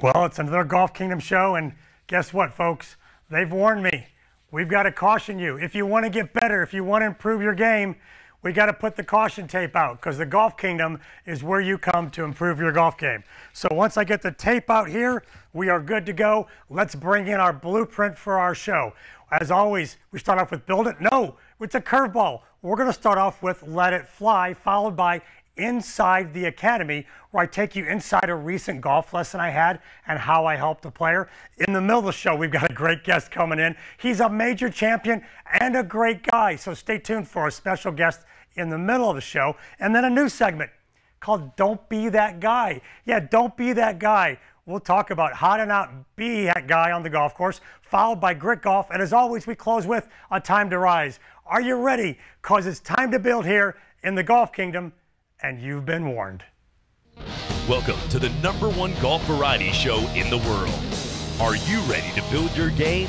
Well, it's another Golf Kingdom show, and guess what, folks? They've warned me. We've got to caution you. If you want to get better, if you want to improve your game, we got to put the caution tape out because the Golf Kingdom is where you come to improve your golf game. So once I get the tape out here, we are good to go. Let's bring in our blueprint for our show. As always, we start off with build it. No, it's a curveball. We're going to start off with let it fly, followed by inside the academy, where I take you inside a recent golf lesson I had and how I helped a player. In the middle of the show, we've got a great guest coming in. He's a major champion and a great guy. So stay tuned for a special guest in the middle of the show. And then a new segment called Don't Be That Guy. Yeah, don't be that guy. We'll talk about how to not be that guy on the golf course, followed by grit golf. And as always, we close with a time to rise. Are you ready? Because it's time to build here in the Golf Kingdom and you've been warned. Welcome to the number one golf variety show in the world. Are you ready to build your game?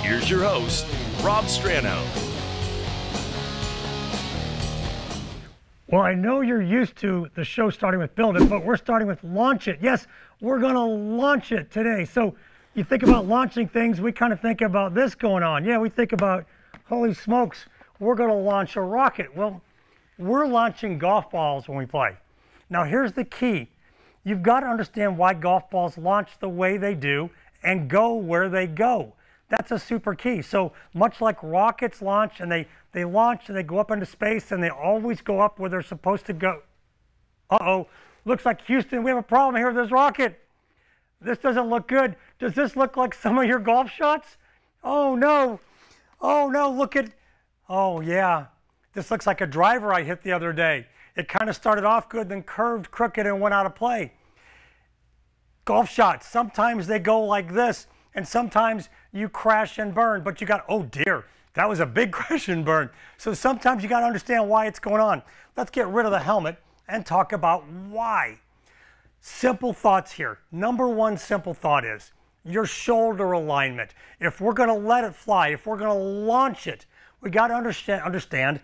Here's your host, Rob Strano. Well, I know you're used to the show starting with build it, but we're starting with launch it. Yes, we're going to launch it today. So you think about launching things, we kind of think about this going on. Yeah, we think about, holy smokes, we're going to launch a rocket. Well, we're launching golf balls when we play. Now, here's the key. You've got to understand why golf balls launch the way they do and go where they go. That's a super key. So much like rockets launch and they, they launch and they go up into space and they always go up where they're supposed to go. Uh-oh, looks like Houston, we have a problem here with this rocket. This doesn't look good. Does this look like some of your golf shots? Oh no, oh no, look at, oh yeah, this looks like a driver I hit the other day. It kind of started off good, then curved crooked and went out of play. Golf shots, sometimes they go like this, and sometimes you crash and burn, but you got, oh dear, that was a big crash and burn. So sometimes you got to understand why it's going on. Let's get rid of the helmet and talk about why. Simple thoughts here. Number one simple thought is your shoulder alignment. If we're going to let it fly, if we're going to launch it, we got to understand, understand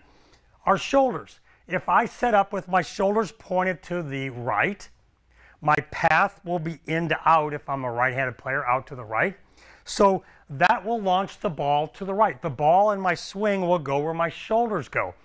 our shoulders. If I set up with my shoulders pointed to the right, my path will be in to out if I'm a right-handed player, out to the right. So that will launch the ball to the right. The ball and my swing will go where my shoulders go.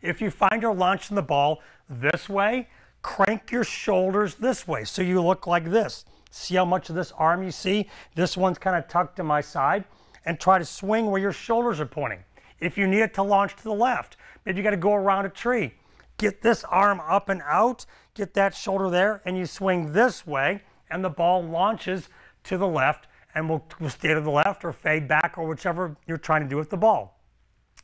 If you find you're launching the ball this way, crank your shoulders this way so you look like this. See how much of this arm you see? This one's kind of tucked to my side. And try to swing where your shoulders are pointing. If you need it to launch to the left, maybe you got to go around a tree. Get this arm up and out, get that shoulder there, and you swing this way, and the ball launches to the left and will, will stay to the left or fade back or whichever you're trying to do with the ball.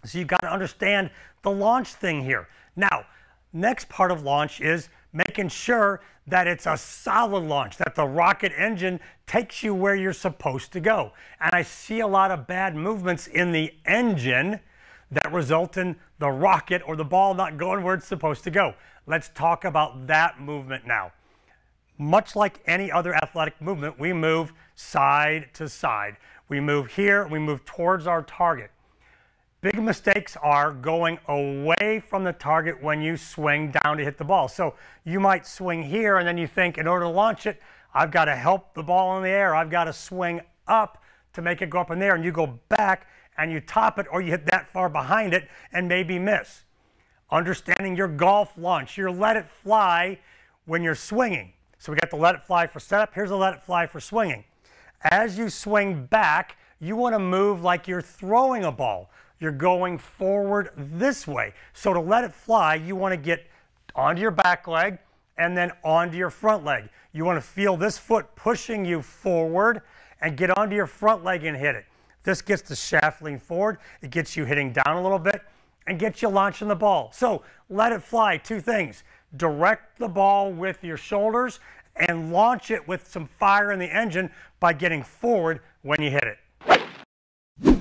So you've got to understand the launch thing here. Now, next part of launch is making sure that it's a solid launch, that the rocket engine takes you where you're supposed to go. And I see a lot of bad movements in the engine that result in the rocket or the ball not going where it's supposed to go. Let's talk about that movement now. Much like any other athletic movement, we move side to side. We move here, we move towards our target. Big mistakes are going away from the target when you swing down to hit the ball. So you might swing here and then you think in order to launch it, I've got to help the ball in the air. I've got to swing up to make it go up in there and you go back and you top it or you hit that far behind it and maybe miss. Understanding your golf launch, your let it fly when you're swinging. So we got the let it fly for setup. Here's the let it fly for swinging. As you swing back, you want to move like you're throwing a ball. You're going forward this way. So to let it fly, you want to get onto your back leg and then onto your front leg. You want to feel this foot pushing you forward and get onto your front leg and hit it. This gets the shaft lean forward. It gets you hitting down a little bit and gets you launching the ball. So let it fly. Two things. Direct the ball with your shoulders and launch it with some fire in the engine by getting forward when you hit it.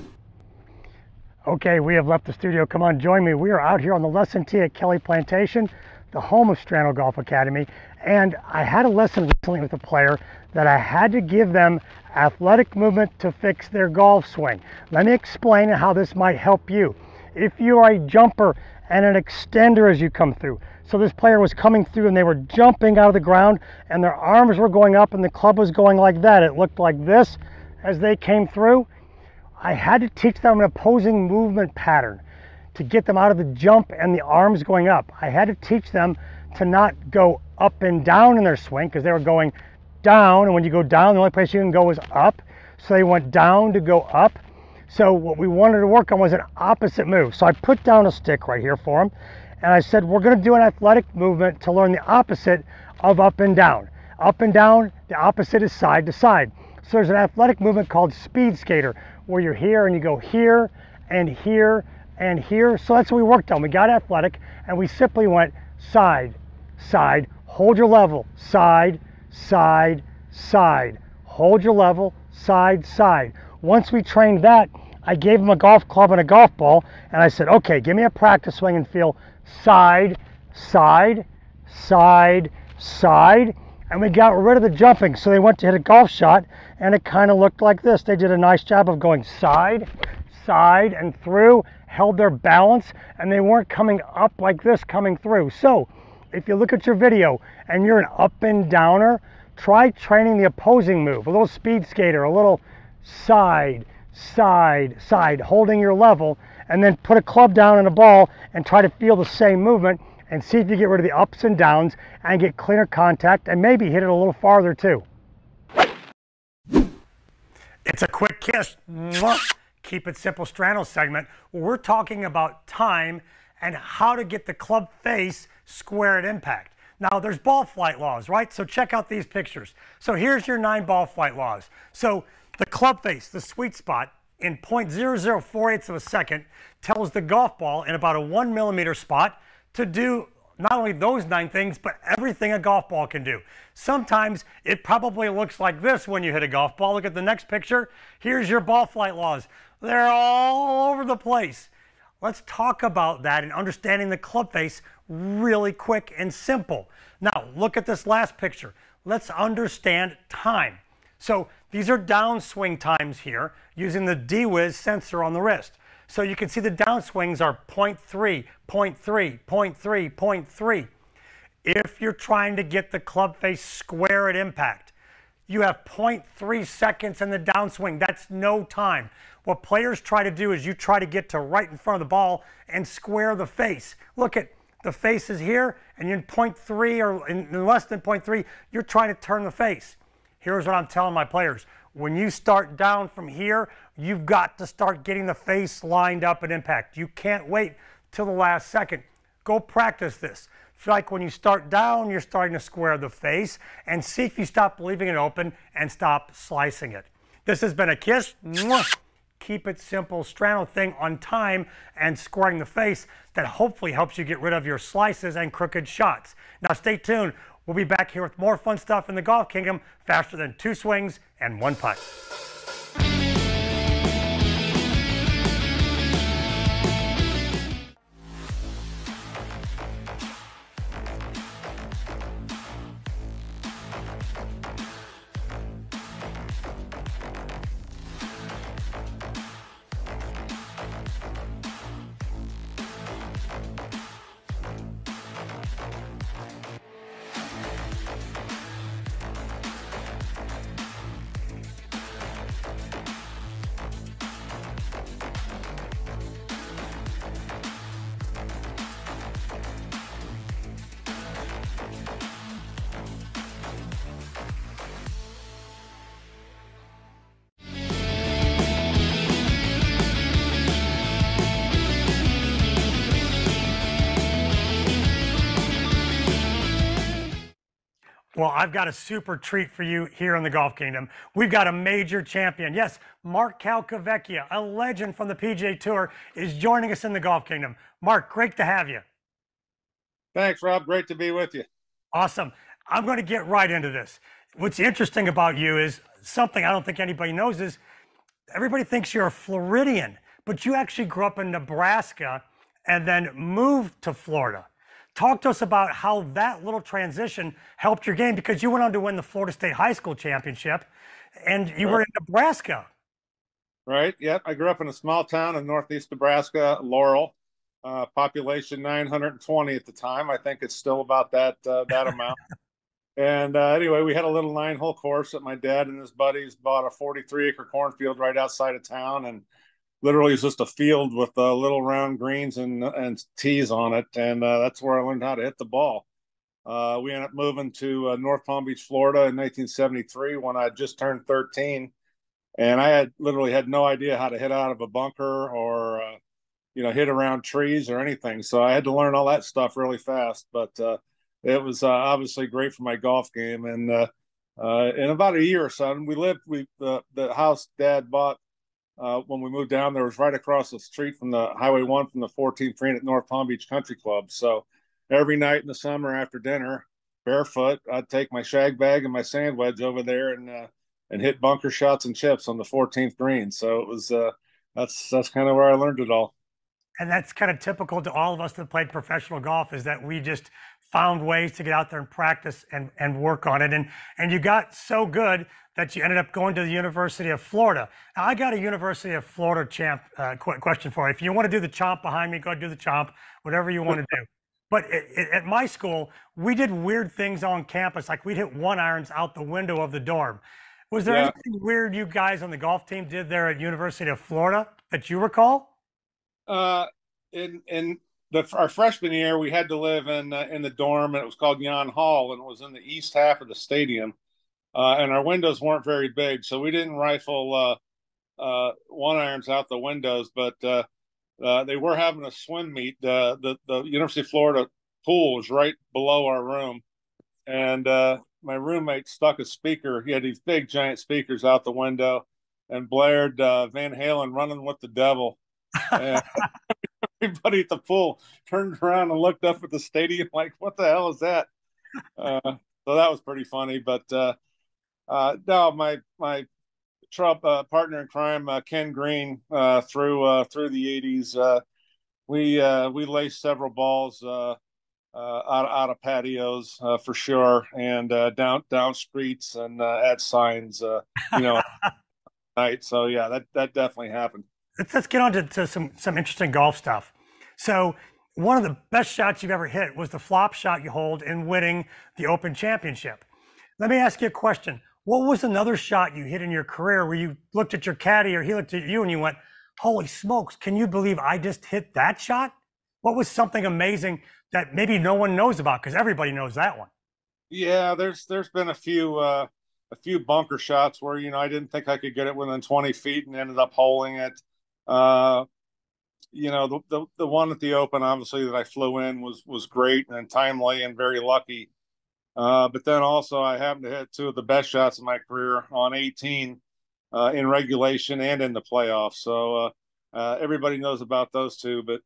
Okay, we have left the studio. Come on, join me. We are out here on the lesson tee at Kelly Plantation, the home of Strano Golf Academy. And I had a lesson recently with a player that I had to give them athletic movement to fix their golf swing. Let me explain how this might help you. If you are a jumper and an extender as you come through, So this player was coming through and they were jumping out of the ground and their arms were going up and the club was going like that. It looked like this as they came through. I had to teach them an opposing movement pattern to get them out of the jump and the arms going up. I had to teach them to not go up and down in their swing because they were going down. And when you go down, the only place you can go is up. So they went down to go up. So what we wanted to work on was an opposite move. So I put down a stick right here for them. And I said, we're going to do an athletic movement to learn the opposite of up and down. Up and down, the opposite is side to side. So there's an athletic movement called speed skater where you're here and you go here and here and here. So that's what we worked on. We got athletic and we simply went side, side, hold your level, side, side, side, hold your level, side, side. Once we trained that, I gave him a golf club and a golf ball, and I said, okay, give me a practice swing and feel side, side, side, side. And we got rid of the jumping. So they went to hit a golf shot, and it kind of looked like this. They did a nice job of going side, side, and through, held their balance, and they weren't coming up like this coming through. So if you look at your video and you're an up and downer, try training the opposing move, a little speed skater, a little side, side, side, holding your level, and then put a club down and a ball and try to feel the same movement and see if you get rid of the ups and downs and get cleaner contact and maybe hit it a little farther too. It's a quick kiss. Keep it simple Strano segment. We're talking about time and how to get the club face square at impact. Now, there's ball flight laws, right? So check out these pictures. So here's your nine ball flight laws. So the club face, the sweet spot, in 0.0048 of a second tells the golf ball in about a one millimeter spot to do not only those nine things, but everything a golf ball can do. Sometimes it probably looks like this when you hit a golf ball. Look at the next picture. Here's your ball flight laws. They're all over the place. Let's talk about that and understanding the club face really quick and simple. Now, look at this last picture. Let's understand time. So these are downswing times here using the DWIZ sensor on the wrist. So you can see the downswings are 0.3, 0.3, 0.3, 0.3. If you're trying to get the club face square at impact, you have 0.3 seconds in the downswing. That's no time. What players try to do is you try to get to right in front of the ball and square the face. Look at the face is here, and you're in 0.3 or in less than 0.3, you're trying to turn the face. Here's what I'm telling my players. When you start down from here, you've got to start getting the face lined up at impact. You can't wait till the last second. Go practice this. Feel like when you start down, you're starting to square the face and see if you stop leaving it open and stop slicing it. This has been a kiss. Mwah keep it simple Strano thing on time and squaring the face that hopefully helps you get rid of your slices and crooked shots. Now stay tuned. We'll be back here with more fun stuff in the Golf Kingdom faster than two swings and one putt. Well, I've got a super treat for you here in the Golf Kingdom. We've got a major champion. Yes, Mark Calcavecchia, a legend from the PGA Tour, is joining us in the Golf Kingdom. Mark, great to have you. Thanks, Rob. Great to be with you. Awesome. I'm going to get right into this. What's interesting about you is something I don't think anybody knows is everybody thinks you're a Floridian, but you actually grew up in Nebraska and then moved to Florida. Talk to us about how that little transition helped your game because you went on to win the Florida State High School Championship and you right. were in Nebraska. Right. Yep. I grew up in a small town in northeast Nebraska, Laurel. uh, population 920 at the time. I think it's still about that uh, that amount. And uh, anyway, we had a little nine hole course that my dad and his buddies bought a 43 acre cornfield right outside of town. And literally it's just a field with uh, little round greens and, and tees on it. And uh, that's where I learned how to hit the ball. Uh, we ended up moving to uh, North Palm Beach, Florida in 1973 when I just turned 13. And I had literally had no idea how to hit out of a bunker or, uh, you know, hit around trees or anything. So I had to learn all that stuff really fast. But it was uh, obviously great for my golf game. And uh, uh, in about a year or so, we lived, we the house Dad bought uh, when we moved down there was right across the street from the Highway One from the 14th Green at North Palm Beach Country Club. So every night in the summer after dinner, barefoot, I'd take my shag bag and my sand wedge over there and uh, and hit bunker shots and chips on the 14th green. So it was uh, that's that's kind of where I learned it all and that's kind of typical to all of us that played professional golf is that we just found ways to get out there and practice and, and work on it. And, and you got so good that you ended up going to the University of Florida. Now, I got a University of Florida champ uh, question for you. If you want to do the chomp behind me, go do the chomp, whatever you want to do. But it, it, at my school, we did weird things on campus, like we'd hit one irons out the window of the dorm. Was there yeah. anything weird you guys on the golf team did there at University of Florida that you recall? Uh, in in the our freshman year, we had to live in uh, in the dorm, and it was called Yon Hall, and it was in the east half of the stadium. Uh, and our windows weren't very big, so we didn't rifle uh, uh one irons out the windows. But uh, uh, they were having a swim meet. the the University of Florida pool was right below our room, and my roommate stuck a speaker. He had these big giant speakers out the window, and blared Van Halen "Running with the Devil." And everybody at the pool turned around and looked up at the stadium like, "What the hell is that?" Uh, so that was pretty funny. But uh, uh, no, my my Trump uh, partner in crime, uh, Ken Green, uh, through uh, through the '80s, uh, we uh, we laced several balls uh, uh, out out of patios uh, for sure, and uh, down down streets and uh, at signs, uh, you know, night. So yeah, that that definitely happened let's, let's get on to, to some, some interesting golf stuff. So one of the best shots you've ever hit was the flop shot you hold in winning the Open Championship. Let me ask you a question. What was another shot you hit in your career where you looked at your caddy or he looked at you and you went, holy smokes, can you believe I just hit that shot? What was something amazing that maybe no one knows about because everybody knows that one? Yeah, there's there's been a few uh, a few bunker shots where you know I didn't think I could get it within 20 feet and ended up holding it. Uh, you know, the, the, the one at the Open, obviously that I flew in was was great and timely and very lucky. Uh, but then also I happened to hit two of the best shots of my career on 18 uh, in regulation and in the playoffs. So uh, uh everybody knows about those two. But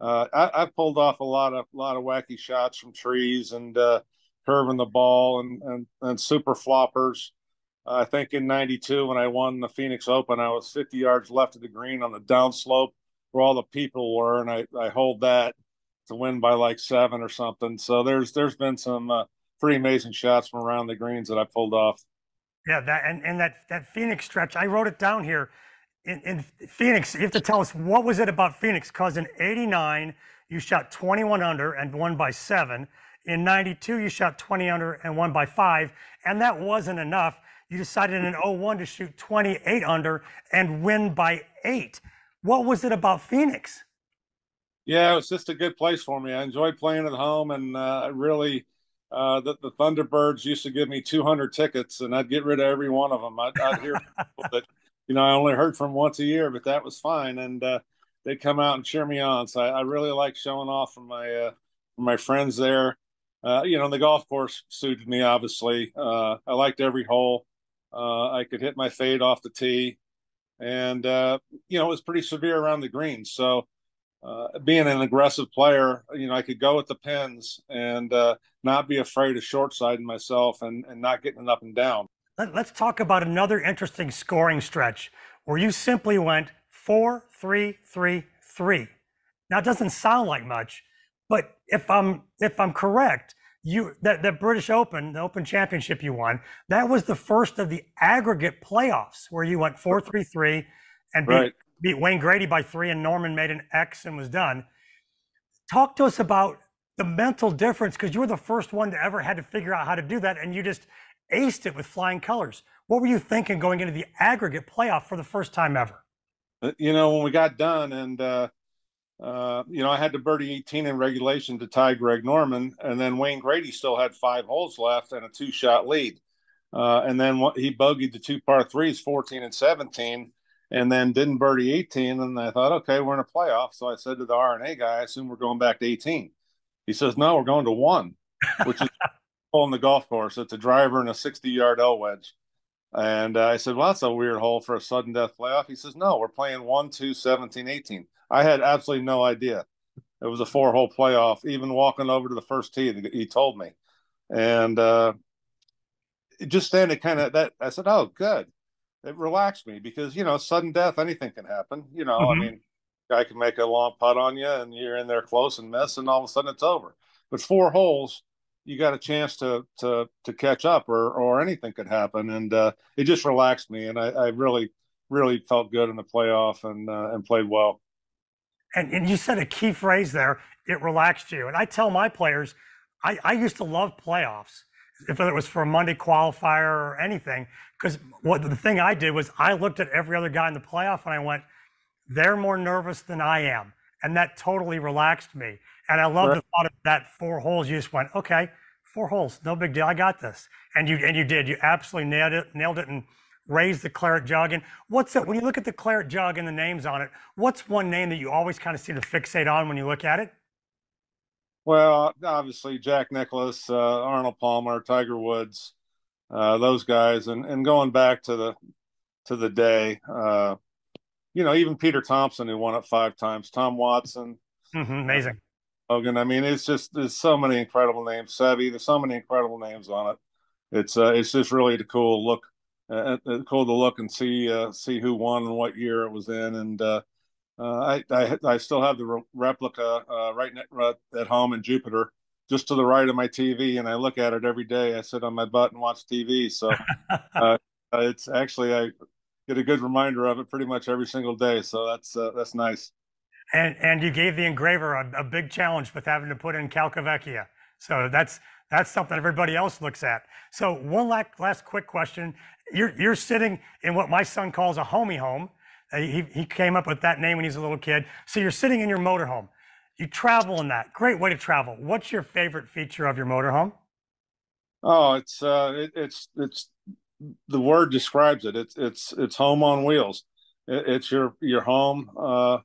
uh, I, have pulled off a lot of lot of wacky shots from trees and uh, curving the ball and, and and super floppers. I think in '92 when I won the Phoenix Open, I was 50 yards left of the green on the downslope where all the people were, and I I hold that to win by like seven or something. So there's there's been some uh, pretty amazing shots from around the greens that I pulled off. Yeah, that and, and that that Phoenix stretch, I wrote it down here. In, in Phoenix, you have to tell us what was it about Phoenix? Because in '89 you shot 21 under and won by seven. In '92 you shot 20 under and won by five, and that wasn't enough you decided in 01 to shoot 28 under and win by eight. What was it about Phoenix? Yeah, it was just a good place for me. I enjoyed playing at home, and uh, really, uh, the, the Thunderbirds used to give me 200 tickets, and I'd get rid of every one of them. I'd, I'd hear that, you know, I only heard from once a year, but that was fine. And uh, they'd come out and cheer me on. So I, I really like showing off from my uh, from my friends there. Uh, you know, the golf course suited me. Obviously, uh, I liked every hole. Uh, I could hit my fade off the tee, and uh, you know it was pretty severe around the greens. So uh, being an aggressive player, you know I could go with the pins and uh, not be afraid of short siding myself and, and not getting it up and down. Let, let's talk about another interesting scoring stretch where you simply went four, three, three, three. Now it doesn't sound like much, but if I'm if I'm correct, you that the British Open, the Open Championship you won, that was the first of the aggregate playoffs where you went four three three and beat, right. beat Wayne Grady by three, and Norman made an X and was done. talk to us about the mental difference because you were the first one to ever had to figure out how to do that, and you just aced it with flying colors. What were you thinking going into the aggregate playoff for the first time ever? Uh, you know, when we got done, and uh, uh, you know, I had to birdie 18 in regulation to tie Greg Norman, and then Wayne Grady still had five holes left and a two-shot lead. Uh, and then he bogeyed the two par threes, 14 and 17, and then didn't birdie 18. And I thought, okay, we're in a playoff. So I said to the R&A guy, I assume we're going back to 18. He says, no, we're going to one, which is on the golf course. It's a driver and a 60 yard L wedge. And uh, I said, well, that's a weird hole for a sudden death playoff. He says, no, we're playing 1, 2, 17, 18. I had absolutely no idea. It was a four hole playoff. Even walking over to the first tee, he told me. And uh, just standing kind of that, I said, oh, good. It relaxed me because, you know, sudden death, anything can happen. You know, mm-hmm. I mean, guy can make a long putt on you and you're in there close and miss, and all of a sudden it's over. But four holes, you got a chance to to to catch up, or or anything could happen, and uh, it just relaxed me, and I, I really really felt good in the playoff and uh, and played well. And, and you said a key phrase there. It relaxed you, and I tell my players, I, I used to love playoffs, if it was for a Monday qualifier or anything, because what the thing I did was I looked at every other guy in the playoff and I went, they're more nervous than I am, and that totally relaxed me. And I love right. the thought of that four holes. You just went, okay, four holes, no big deal. I got this. And you and you did. You absolutely nailed it, nailed it, and raised the claret jug. And what's it when you look at the claret jug and the names on it? What's one name that you always kind of seem to fixate on when you look at it? Well, obviously Jack Nicklaus, uh, Arnold Palmer, Tiger Woods, uh, those guys, and and going back to the to the day, uh, you know, even Peter Thomson who won it five times, Tom Watson, mm-hmm, amazing. Hogan. I mean, it's just there's so many incredible names. Seve, there's so many incredible names on it. It's uh, it's just really the cool look, uh, uh, cool to look and see uh, see who won and what year it was in. And uh, uh, I, I, I still have the re- replica uh, right, right at home in Jupiter, just to the right of my TV, and I look at it every day. I sit on my butt and watch TV. So uh, it's actually I get a good reminder of it pretty much every single day. So that's uh, that's nice. And and you gave the engraver a, a big challenge with having to put in Calcavecchia. So that's that's something everybody else looks at. So one last, last quick question. You're, you're sitting in what my son calls a homie home. Uh, he, he came up with that name when he was a little kid. So you're sitting in your motorhome. You travel in that. Great way to travel. What's your favorite feature of your motorhome? Oh, it's uh, it, it's it's the word describes it. It's it's it's home on wheels. It, it's your your home. Uh,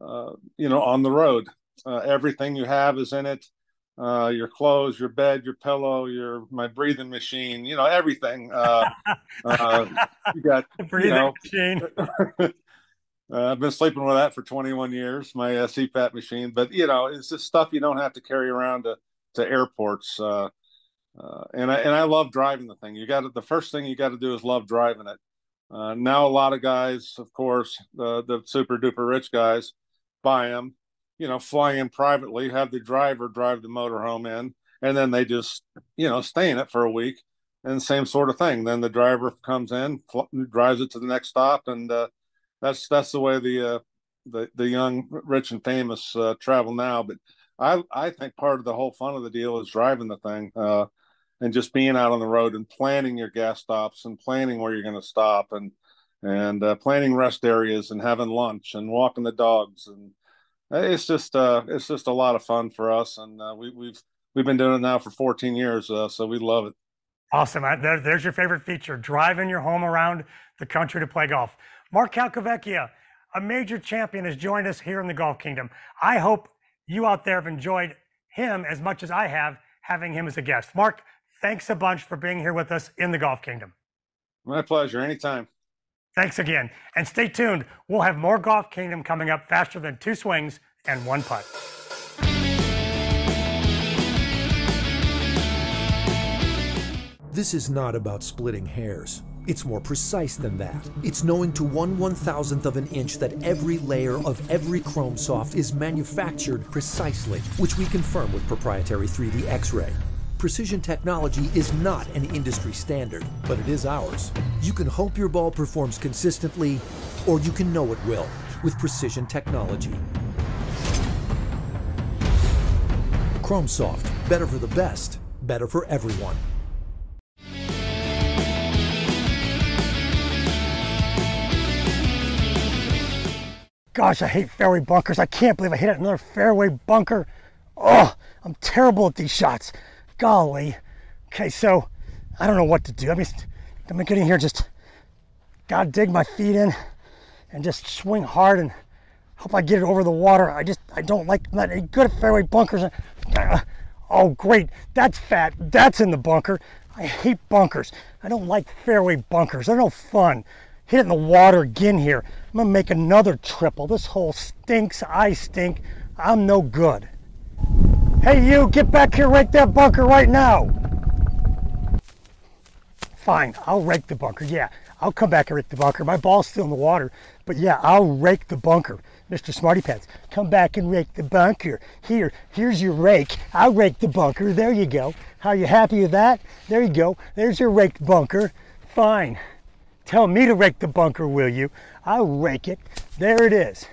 uh, you know, on the road. Uh, everything you have is in it. Uh, your clothes, your bed, your pillow, your my breathing machine. You know, everything. Uh, uh, you got breathing you know, machine. Uh, I've been sleeping with that for 21 years, my uh, CPAP machine. But you know, it's just stuff you don't have to carry around to to airports. Uh, uh, and I and I love driving the thing. You got the first thing you got to do is love driving it. Uh, now a lot of guys, of course, the the super duper rich guys, buy them, you know, fly in privately, have the driver drive the motorhome in, and then they just, you know, stay in it for a week. And same sort of thing. Then the driver comes in, fl- drives it to the next stop, and uh, that's that's the way the uh, the the young, rich, and famous uh, travel now. But I I think part of the whole fun of the deal is driving the thing uh, and just being out on the road and planning your gas stops and planning where you're going to stop and and uh, planning rest areas and having lunch and walking the dogs and it's just uh, it's just a lot of fun for us and uh, we, we've we've been doing it now for 14 years uh, so we love it. Awesome. There, there's your favorite feature driving your home around the country to play golf. Mark calcavecchia a major champion has joined us here in the golf kingdom. I hope you out there have enjoyed him as much as i have having him as a guest. Mark thanks a bunch for being here with us in the golf kingdom. My pleasure. Anytime Thanks again. And stay tuned. We'll have more Golf Kingdom coming up faster than two swings and one putt. This is not about splitting hairs. It's more precise than that. It's knowing to one one thousandth of an inch that every layer of every chrome soft is manufactured precisely, which we confirm with proprietary 3D X-ray precision technology is not an industry standard, but it is ours. You can hope your ball performs consistently, or you can know it will with precision technology. Chrome Soft. Better for the best. Better for everyone. Gosh, I hate fairway bunkers. I can't believe I hit another fairway bunker. Oh, I'm terrible at these shots. Golly. Okay, so I don't know what to do. I mean, I'm gonna get in here, just gotta dig my feet in and just swing hard and hope I get it over the water. I just, I don't like, I'm not any good fairway bunkers. Uh, oh, great. That's fat. That's in the bunker. I hate bunkers. I don't like fairway bunkers. They're no fun. Hit it in the water again here. I'm gonna make another triple. This hole stinks. I stink. I'm no good. Hey, you, get back here, rake that bunker right now. Fine, I'll rake the bunker. Yeah, I'll come back and rake the bunker. My ball's still in the water, but yeah, I'll rake the bunker. Mr. Smarty Pants, come back and rake the bunker. Here, here's your rake. I'll rake the bunker. There you go. How are you happy with that? There you go. There's your raked bunker. Fine. Tell me to rake the bunker, will you? I'll rake it. There it is.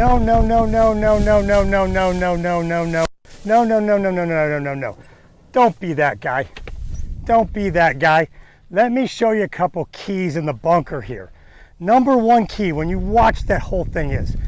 No, no, no, no, no, no, no, no, no, no, no, no, no. No, no, no, no, no, no, no, no, no. Don't be that guy. Don't be that guy. Let me show you a couple keys in the bunker here. Number one key when you watch that whole thing is,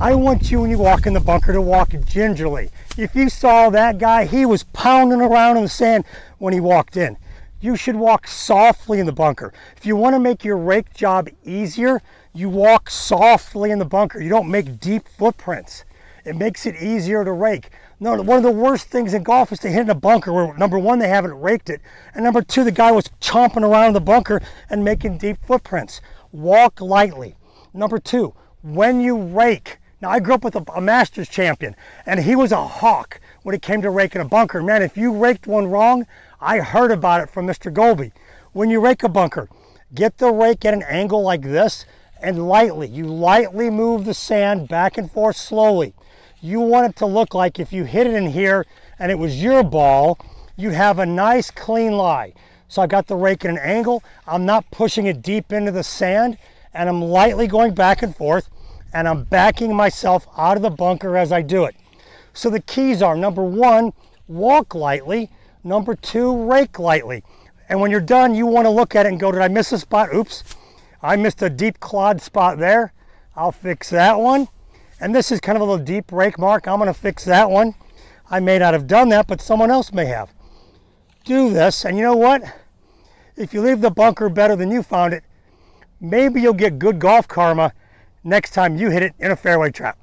I want you when you walk in the bunker to walk gingerly. If you saw that guy, he was pounding around in the sand when he walked in. You should walk softly in the bunker. If you want to make your rake job easier, you walk softly in the bunker. You don't make deep footprints. It makes it easier to rake. No, one of the worst things in golf is to hit in a bunker where number one, they haven't raked it, and number two, the guy was chomping around in the bunker and making deep footprints. Walk lightly. Number two, when you rake, now I grew up with a, a Masters champion, and he was a hawk when it came to raking a bunker. Man, if you raked one wrong, I heard about it from Mr. Goalby. When you rake a bunker, get the rake at an angle like this and lightly, you lightly move the sand back and forth slowly. You want it to look like if you hit it in here and it was your ball, you have a nice clean lie. So I got the rake at an angle. I'm not pushing it deep into the sand and I'm lightly going back and forth and I'm backing myself out of the bunker as I do it. So the keys are number one, walk lightly. Number two, rake lightly. And when you're done, you want to look at it and go, did I miss a spot? Oops, I missed a deep clod spot there. I'll fix that one. And this is kind of a little deep rake mark. I'm going to fix that one. I may not have done that, but someone else may have. Do this, and you know what? If you leave the bunker better than you found it, maybe you'll get good golf karma next time you hit it in a fairway trap.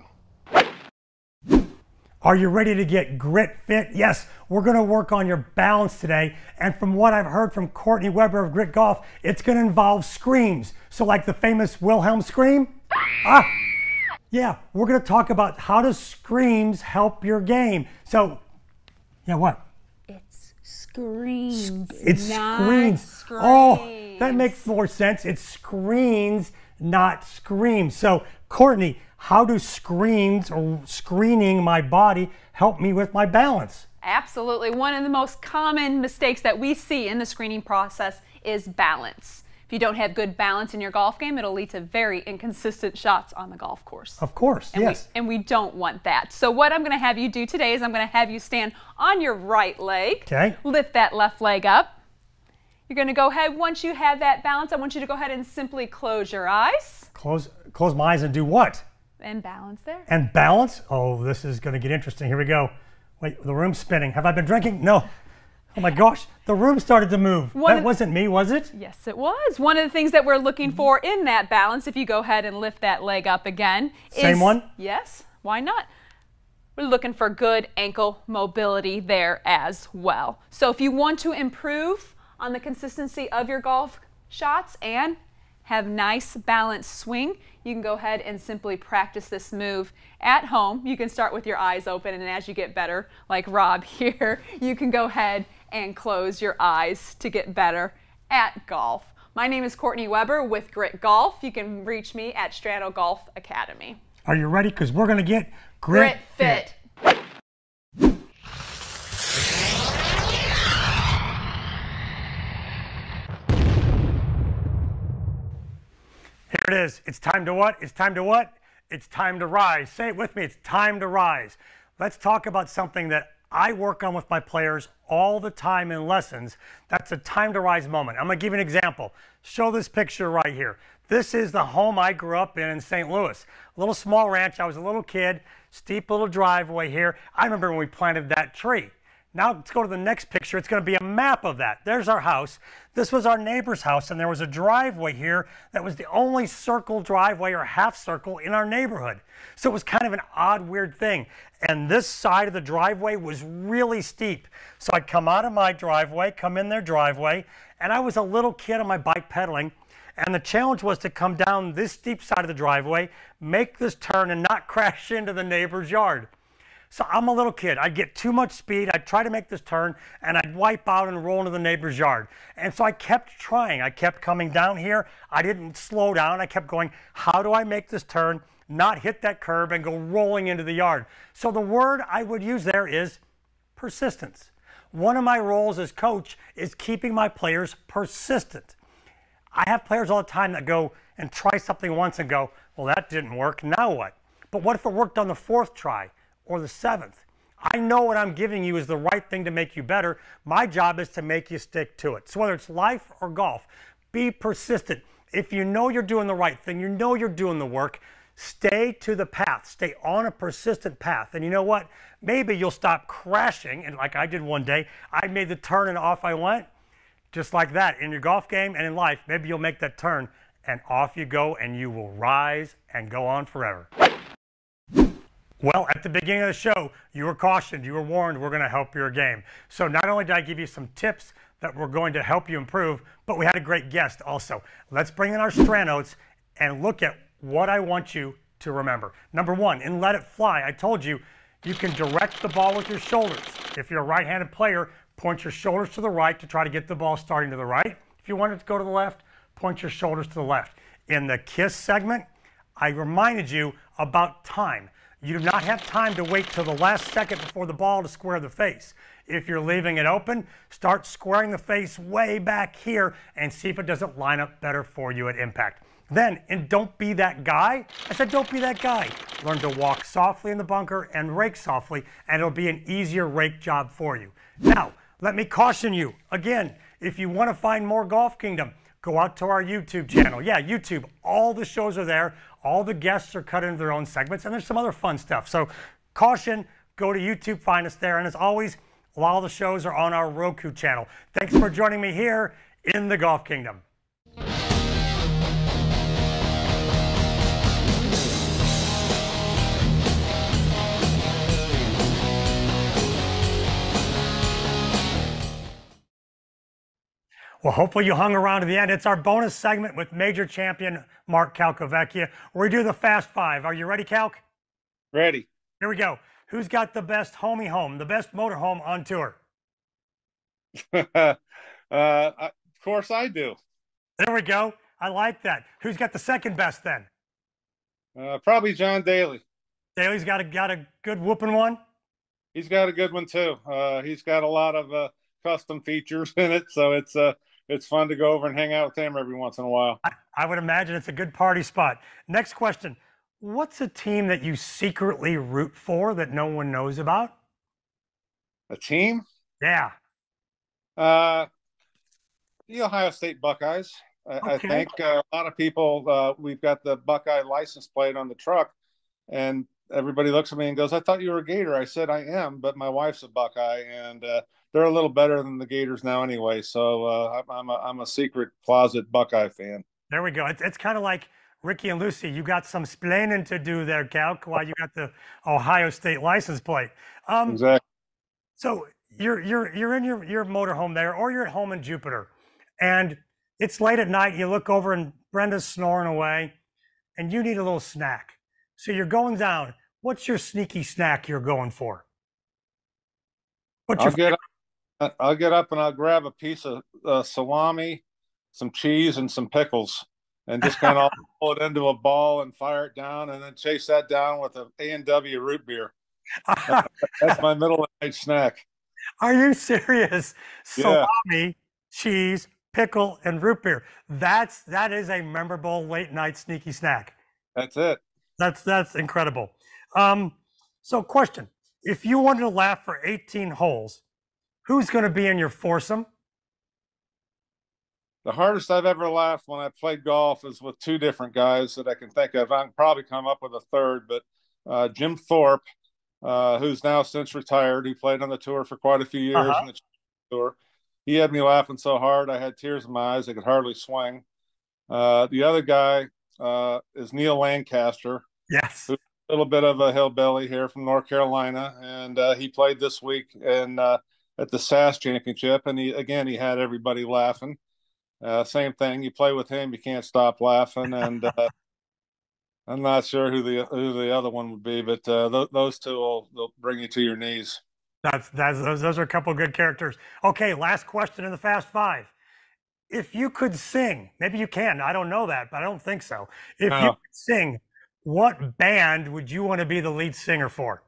Are you ready to get grit fit? Yes, we're going to work on your balance today. And from what I've heard from Courtney Weber of Grit Golf, it's going to involve screams. So, like the famous Wilhelm scream? Ah, yeah, we're going to talk about how does screams help your game. So, yeah, what? It's screams. It's screens. screams. Oh, that makes more sense. It's screens, not screams. So, Courtney, how do screens or screening my body help me with my balance? Absolutely. One of the most common mistakes that we see in the screening process is balance. If you don't have good balance in your golf game, it'll lead to very inconsistent shots on the golf course. Of course, And yes. We, and we don't want that. So, what I'm going to have you do today is I'm going to have you stand on your right leg. Okay. Lift that left leg up. You're going to go ahead, once you have that balance, I want you to go ahead and simply close your eyes Close, close my eyes and do what? And balance there. And balance? Oh, this is going to get interesting. Here we go. Wait, the room's spinning. Have I been drinking? No. Oh my gosh, the room started to move. One that wasn't me, was it? Yes, it was. One of the things that we're looking for in that balance, if you go ahead and lift that leg up again, Same is- one? Yes, why not? We're looking for good ankle mobility there as well. So if you want to improve on the consistency of your golf shots and have nice balanced swing, you can go ahead and simply practice this move at home. You can start with your eyes open and as you get better, like Rob here, you can go ahead and close your eyes to get better at golf. My name is Courtney Weber with Grit Golf. You can reach me at Strano Golf Academy. Are you ready? Because we're going to get grit, Grit Fit. Here it is. It's time to what? It's time to what? It's time to rise. Say it with me. It's time to rise. Let's talk about something that I work on with my players all the time in lessons. That's a time to rise moment. I'm going to give you an example. Show this picture right here. This is the home I grew up in in St. Louis. A little small ranch. I was a little kid, steep little driveway here. I remember when we planted that tree. Now let's go to the next picture. It's going to be a map of that. There's our house. This was our neighbor's house, and there was a driveway here that was the only circle driveway or half circle in our neighborhood. So it was kind of an odd, weird thing. And this side of the driveway was really steep. So I'd come out of my driveway, come in their driveway, and I was a little kid on my bike pedaling. And the challenge was to come down this steep side of the driveway, make this turn, and not crash into the neighbor's yard. So I'm a little kid. I'd get too much speed. I'd try to make this turn and I'd wipe out and roll into the neighbor's yard. And so I kept trying. I kept coming down here. I didn't slow down. I kept going, how do I make this turn, not hit that curb and go rolling into the yard? So the word I would use there is persistence. One of my roles as coach is keeping my players persistent. I have players all the time that go and try something once and go, well, that didn't work. Now what? But what if it worked on the fourth try? Or the seventh. I know what I'm giving you is the right thing to make you better. My job is to make you stick to it. So whether it's life or golf, be persistent. If you know you're doing the right thing, you know you're doing the work, stay to the path. Stay on a persistent path. And you know what? Maybe you'll stop crashing. And like I did one day, I made the turn and off I went. Just like that in your golf game and in life, maybe you'll make that turn and off you go and you will rise and go on forever. Well, at the beginning of the show, you were cautioned, you were warned, we're going to help your game. So not only did I give you some tips that were going to help you improve, but we had a great guest also. Let's bring in our Stranotes and look at what I want you to remember. Number one, in Let It Fly, I told you, you can direct the ball with your shoulders. If you're a right-handed player, point your shoulders to the right to try to get the ball starting to the right. If you want it to go to the left, point your shoulders to the left. In the KISS segment, I reminded you about time. You do not have time to wait till the last second before the ball to square the face. If you're leaving it open, start squaring the face way back here and see if it doesn't line up better for you at impact. Then, and don't be that guy. I said, don't be that guy. Learn to walk softly in the bunker and rake softly, and it'll be an easier rake job for you. Now, let me caution you again, if you want to find more Golf Kingdom, go out to our YouTube channel. Yeah, YouTube. All the shows are there. All the guests are cut into their own segments, and there's some other fun stuff. So, caution, go to YouTube, find us there. And as always, a lot of the shows are on our Roku channel. Thanks for joining me here in the Golf Kingdom. Well, hopefully you hung around to the end. It's our bonus segment with major champion Mark Calcavecchia, where we do the Fast Five. Are you ready, Calc? Ready. Here we go. Who's got the best homie home, the best motorhome on tour? uh, of course I do. There we go. I like that. Who's got the second best then? Uh, probably John Daly. Daly's got a got a good whooping one. He's got a good one too. Uh, he's got a lot of uh, custom features in it, so it's uh, it's fun to go over and hang out with him every once in a while. I, I would imagine it's a good party spot. Next question. What's a team that you secretly root for that no one knows about? A team? Yeah. Uh, the Ohio State Buckeyes. I, okay. I think uh, a lot of people, uh, we've got the Buckeye license plate on the truck, and everybody looks at me and goes, I thought you were a Gator. I said, I am, but my wife's a Buckeye. And uh, they're a little better than the Gators now anyway. So uh, I'm a I'm a secret closet Buckeye fan. There we go. It's, it's kind of like Ricky and Lucy. You got some splaining to do there, Calc, while you got the Ohio State license plate. Um, exactly. So you're you're you're in your your motorhome there, or you're at home in Jupiter, and it's late at night. You look over and Brenda's snoring away, and you need a little snack. So you're going down. What's your sneaky snack you're going for? What's I'll your get I'll get up and I'll grab a piece of uh, salami, some cheese, and some pickles, and just kind of pull it into a ball and fire it down, and then chase that down with a A and W root beer. That's my middle of night snack. Are you serious? Salami, yeah. cheese, pickle, and root beer. That's that is a memorable late night sneaky snack. That's it. That's that's incredible. Um, so, question: If you wanted to laugh for 18 holes, who's going to be in your foursome? The hardest I've ever laughed when I played golf is with two different guys that I can think of. I can probably come up with a third, but uh, Jim Thorpe, uh, who's now since retired, who played on the tour for quite a few years uh-huh. in the tour. He had me laughing so hard I had tears in my eyes I could hardly swing. Uh, the other guy uh, is Neal Lancaster. Yes. a little bit of a hillbilly here from North Carolina, and uh, he played this week and uh, at the SAS Championship, and he again he had everybody laughing. Uh, same thing. You play with him, you can't stop laughing, and uh, I'm not sure who the who the other one would be, but uh, th- those two will they'll bring you to your knees. That's that's those, those are a couple good characters. Okay, last question in the Fast Five. If you could sing, maybe you can. I don't know that, but I don't think so. If you could sing, what band would you want to be the lead singer for?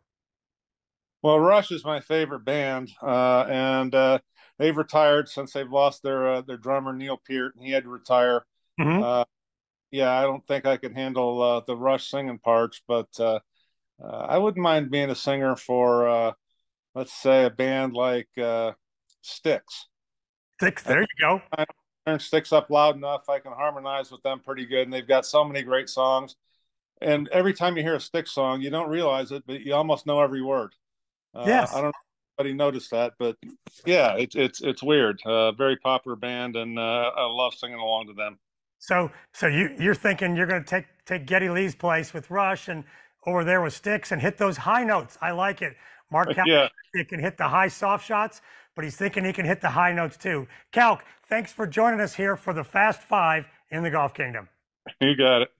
Well, Rush is my favorite band, uh, and uh, they've retired since they've lost their uh, their drummer Neil Peart, and he had to retire. Mm-hmm. Uh, yeah, I don't think I could handle uh, the Rush singing parts, but uh, uh, I wouldn't mind being a singer for, uh, let's say, a band like uh, Sticks. Styx, there you go. Turn up loud enough, I can harmonize with them pretty good, and they've got so many great songs. And every time you hear a Styx song, you don't realize it, but you almost know every word. yes. I don't know if anybody noticed that, but yeah, it's it's it's weird. Uh, very popular band, and uh, I love singing along to them. So so you you're thinking you're going to take take Geddy Lee's place with Rush and over there with Styx and hit those high notes. I like it. Mark Calc yeah. can hit the high soft shots, but he's thinking he can hit the high notes too. Calc, thanks for joining us here for the Fast Five in the Golf Kingdom. You got it.